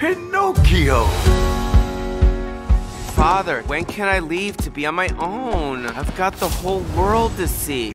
Pinocchio! Father, when can I leave to be on my own? I've got the whole world to see.